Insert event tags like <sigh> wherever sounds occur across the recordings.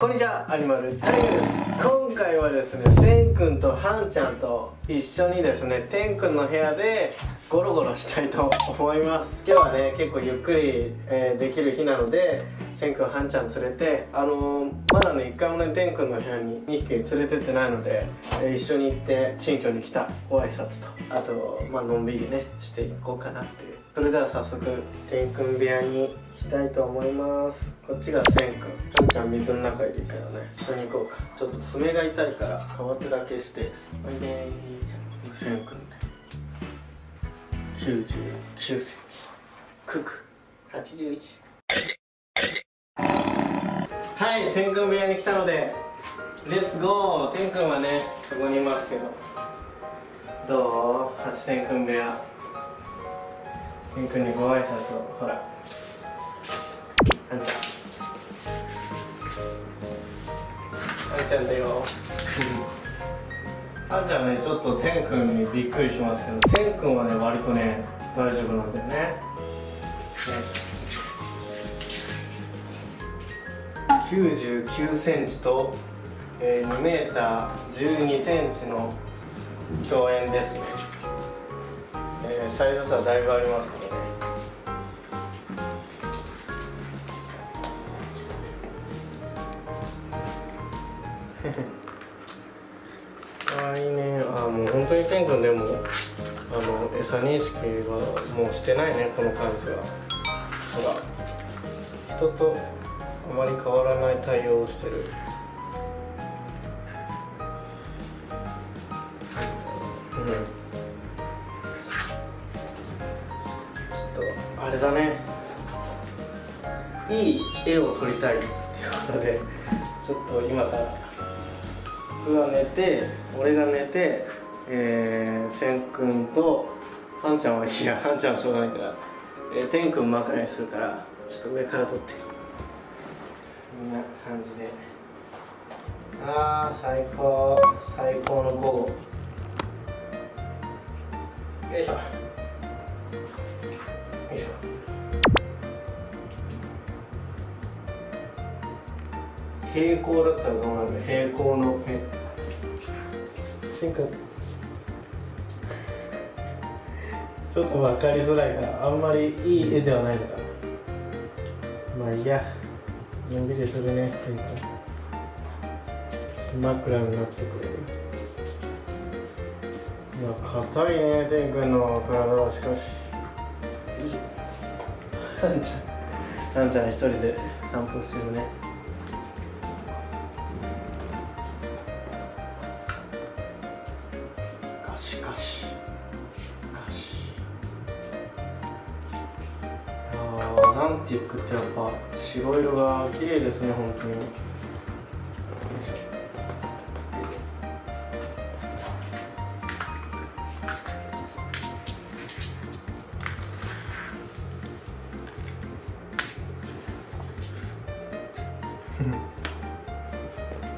こんにちはアニマルタイガです。今回はですねセン君とハンちゃんと一緒にですねテン君の部屋でゴロゴロしたいと思います。今日はね結構ゆっくり、えーできる日なのでセン君ハンちゃん連れてあのーまだね一回もねテン君の部屋に2匹連れてってないので、えー一緒に行って新居に来たご挨拶とあとまあのんびりねしていこうかなっていうそれでは早速テン君部屋に行きたいと思います。こっちがセン君。ハンちゃん水の中いるからね。一緒に行こうか。ちょっと爪が痛いから皮手だけして。おいでーセン君ね99センチ。クク81はい天君部屋に来たのでレッツゴー。天君はねそこにいますけど。どう？初天君部屋天君にご挨拶をほら。あんちゃんあんちゃんだよ。<laughs> あんちゃんはねちょっと天君にびっくりしますけど天君はね割とね大丈夫なんだよね。ね。99センチと、えー、2メーター12センチの共演ですね、えーサイズ差だいぶありますからね。かわいいね。あもう本当に天君でもあの餌認識はもうしてないね。この感じは。ほら。人とあまり変わらない対応をしてる。いい絵を撮りたいっていうことでちょっと今から僕が寝て俺が寝てえー、せんくんとはんちゃんはいやはんちゃんはしょうがないから、えー、てんくん枕にするからちょっと上から撮って。こんな感じで。あー最高。最高の午平行だったらどうなる？か平行のえ？せんくんちょっと分かりづらいからあんまりいい絵ではないのかなまあいいや。のんびりするねせんくん枕になってくれる。いや硬いねてんくんの体は。しかし。よいしょはんちゃんはんちゃん一人で散歩してるね。ガシガシガシあザンティックってやっぱ白色が綺麗ですね本当に。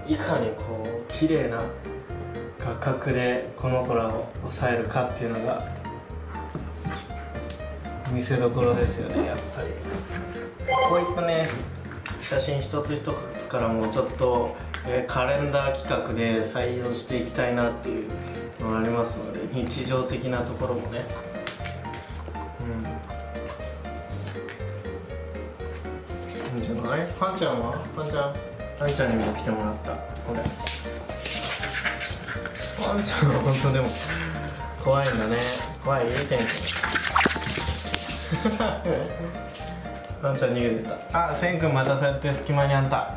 <laughs> いかにこう綺麗な画角でこの虎を抑えるかっていうのが見せどころですよねやっぱり。こういったね写真一つ一つからもちょっと、えーカレンダー企画で採用していきたいなっていうのがありますので日常的なところもね。うん。いいんじゃない？はんちゃんは？はんちゃん。はんちゃんにも来てもらった。これ。ワンちゃんは本当でも怖いんだね怖い天気。ワンちゃん逃げてた。あセン君またそうやって隙間にあんた。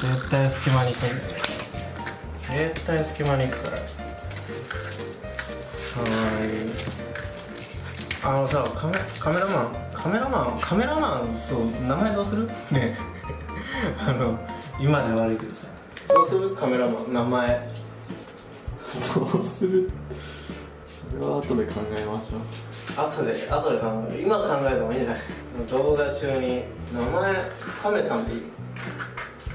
絶対隙間に行く。んだよ絶対隙間に行くから。かわいい。あのさカメカメラマン？カメラマン？カメラマン？そう名前どうする？ね。あの今で悪いけどさ。どうする？カメラマン。名前。うする？それは後で考えましょう。後で後で考える。今考えてもいいんじゃない動画中に名前カメさんでいい？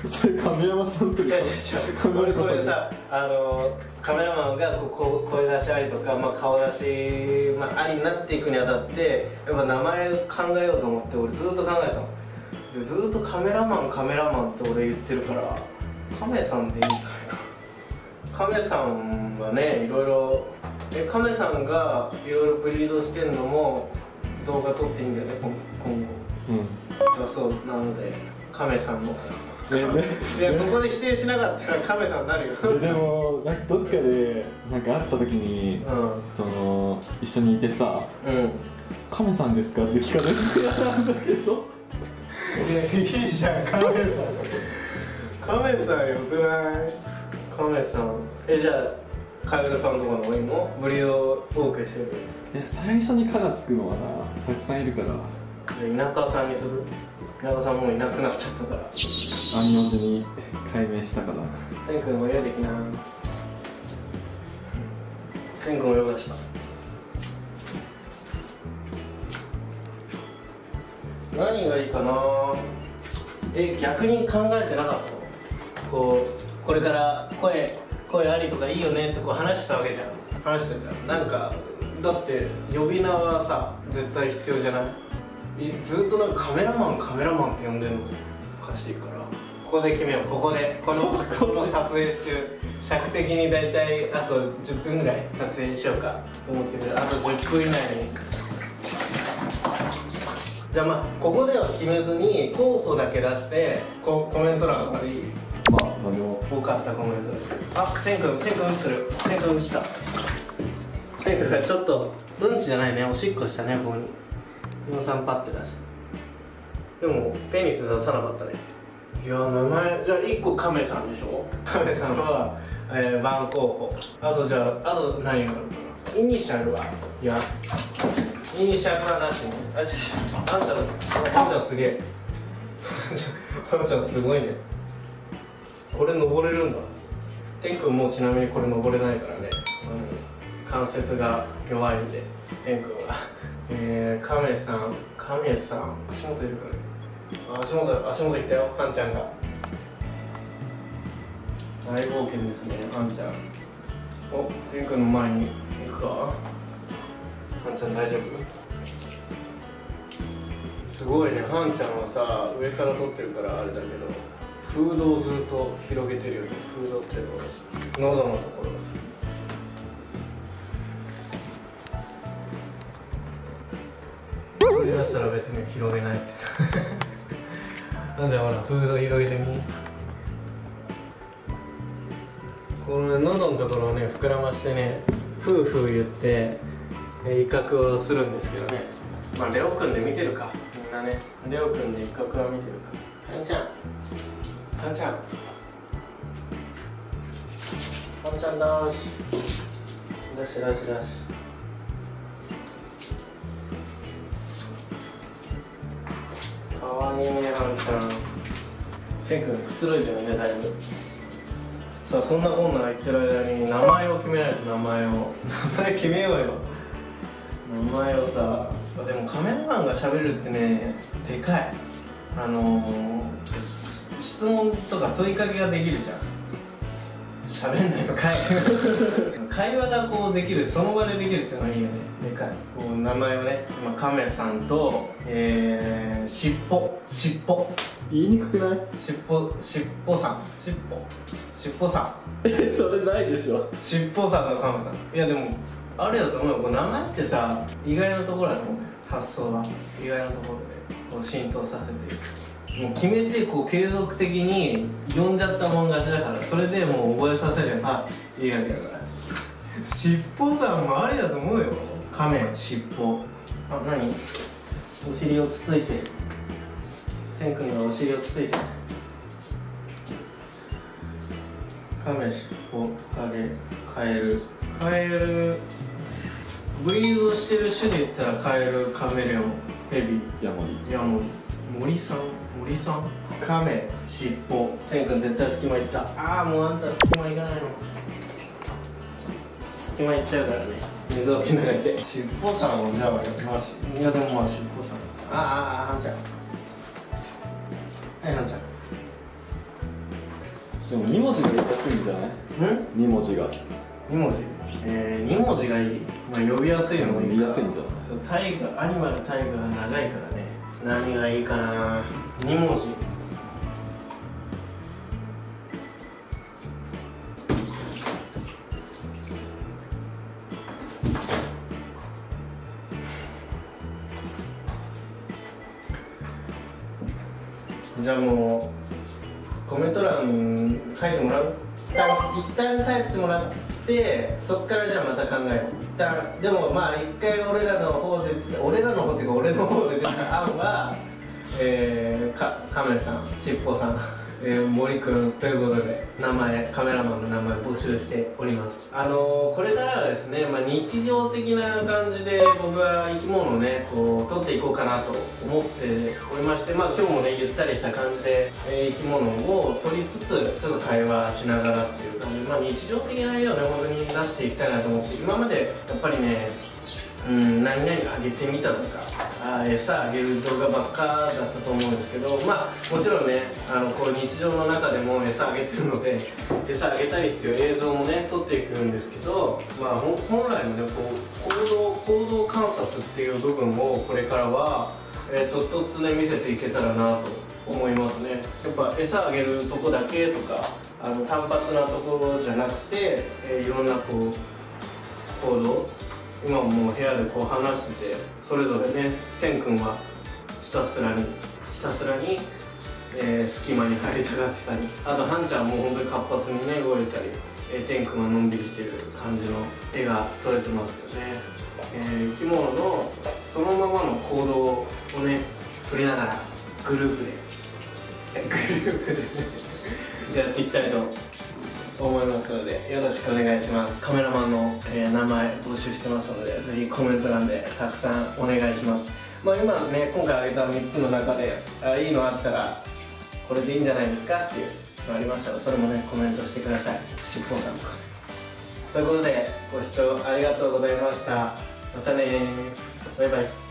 それ亀山さんとか？違う違う違う。俺これさあのカメラマンがこう声出しありとか、まあ、顔出し、まあ、ありになっていくにあたってやっぱ名前考えようと思って俺ずっと考えたの。でずっとカメラマンカメラマンって俺言ってるから亀さんでいいんじゃないか亀さんはねいろいろえ亀さんがいろいろブリードしてんのも動画撮っていいんだよね今今後。うん。だそうなので亀さんのえね。いやここで否定しなかったら亀さんになるよ。えでもなんかどっかでなんか会った時にうん。その一緒にいてさうん「カモさんですか?」って聞かれてたんだけど。いいじゃん亀さん。亀さんよくない？亀さんえじゃあカエルさんとかの方がいいのブリード多くしてる？え最初に「か」がつくのはなたくさんいるから。で田舎さんにする？田舎さんもういなくなっちゃったから。暗陽字に改名したから天君も嫌できな天君もヨガした。何がいいかな？え逆に考えてなかったの？こうこれから声声ありとかいいよねってこう話したわけじゃん。話したじゃん。なんかだって呼び名はさ絶対必要じゃない？いずっとなんかカメラマンカメラマンって呼んでんの？おかしいから。ここで決めよう。ここでこの <laughs> この撮影中。尺的に大体あと10分ぐらい撮影しようか。と思ってる。あと10分以内に。じゃあまあここでは決めずに候補だけ出してココメント欄とかでいい？まあ何でも多かったコメントであ千くん千くんうんちする。千くんうんちした千くんがちょっとうんちじゃないね。おしっこしたねここに。今さんパッて出して。でもペニス出さなかったね。いや名前じゃあ1個カメさんでしょ？カメさんは、えー、番候補。あとじゃああと何があるかな？イニシャルは？いや。イニシャルはなしね。あちょあんちゃんあんちゃんすげえ。あんちゃんすごいねこれ登れるんだ。天くんもちなみにこれ登れないからね、うん、関節が弱いんで天くんは。<laughs> えー、カメさん。カメさん。足元いるからあ足元足元行ったよ。ハンちゃんが。大冒険ですねハンちゃん。お天くんの前に行くか？ハンちゃん大丈夫？すごいね。ハンちゃんはさ上から撮ってるからあれだけど。フードをずっと広げてるよ。ねフードっての喉のところがさ取り出したら別に広げないって。なんでほらフード広げてみ。このね喉のところをね膨らましてねフーフー言ってえ威嚇をするんですけどね。まあレオくんで見てるかみんなね。レオくんで威嚇は見てるか。はんちゃん。はんちゃん。はんちゃんだーし出し出し出しかわいいねはんちゃん。せんくんくつろいでるねだいぶ。さあそんなこんな言ってる間に名前を決めないと名前を。名前決めようよ。名前をさでもカメラマンが喋るってねでかい。あのー、質問とか問いかけができるじゃん。喋んないのかい。<laughs> 会話がこうできるその場でできるってのがいいよね。でかい。こう名前をね今カメさんとえー、しっぽしっぽ言いにくくない？しっぽしっぽさん。しっぽしっぽさん。<laughs> えそれないでしょ。しっぽさんのカメさん。いやでもあれだと思うよ。こう名前ってさ意外なところだと思う。発想は意外なところでこう浸透させていくもう決めてこう継続的に呼んじゃったもん勝ちだからそれでもう覚えさせればいいわけだから。しっぽさんもありだと思うよ。カメしっぽあ何？お尻をつついて。せんくんがお尻をつついて。カメしっぽトカゲカエル。カエルブリードしてる種で言ったらカエルカメレオンヘビ。ヤモリ。ヤモリ森さん森さん。カメしっぽせんくん絶対隙間行った。ああもうあんた隙間行かないの。隙間行っちゃうからね。水を気長いて。しっぽさんをじゃあやってましいやでもまあしっぽさん。ああああはんちゃんはいはんちゃんでも2文字が言いやすいんじゃないん ?2 文字が2文字えー、2文字がいい、まあ、呼びやすいのもいいか呼びやすいんじゃないそうタイガアニマルタイガが長いからね何がいいかな。2文字。じゃあもうコメント欄書いてもらう？一旦一旦書いてもらってそっからじゃあまた考えよう。一旦でもまあ一回俺らの方で俺らの方っていうか俺のえー、かカメラさんしっぽさん <laughs> えー、森くんということで名前カメラマンの名前募集しております。あのー、これからはですね、まあ、日常的な感じで僕は生き物をねこう撮っていこうかなと思っておりましてまあ今日もねゆったりした感じで、えー、生き物を撮りつつちょっと会話しながらっていう感じで、まあ、日常的な絵をね本当に出していきたいなと思って今までやっぱりねうん何々あげてみたとかあ餌あげる動画ばっかだったと思うんですけどまあもちろんねあのこう日常の中でも餌あげてるので <laughs> 餌あげたりっていう映像もね撮っていくんですけどまあ本来のねこう行動行動観察っていう部分をこれからは、えー、ちょっとずつね見せていけたらなと思いますね。やっぱ餌あげるとこだけとかあの単発なところじゃなくて、えー、いろんなこう行動今もう部屋でこう話しててそれぞれねせんくんはひたすらにひたすらに、えー、隙間に入りたがってたりあとハンちゃんも本当に活発にね動いたり、えー、てんくんはのんびりしてる感じの絵が撮れてますよね、えー、生き物のそのままの行動をね撮りながらグループでグループでやっていきたいと思いますのでよろしくお願いします。カメラマンの、えー、名前募集してますのでぜひコメント欄でたくさんお願いします。まあ今ね今回挙げた3つの中であいいのあったらこれでいいんじゃないですかっていうのありましたらそれもねコメントしてください。しっぽさんとか。ということでご視聴ありがとうございました。またねバイバイ。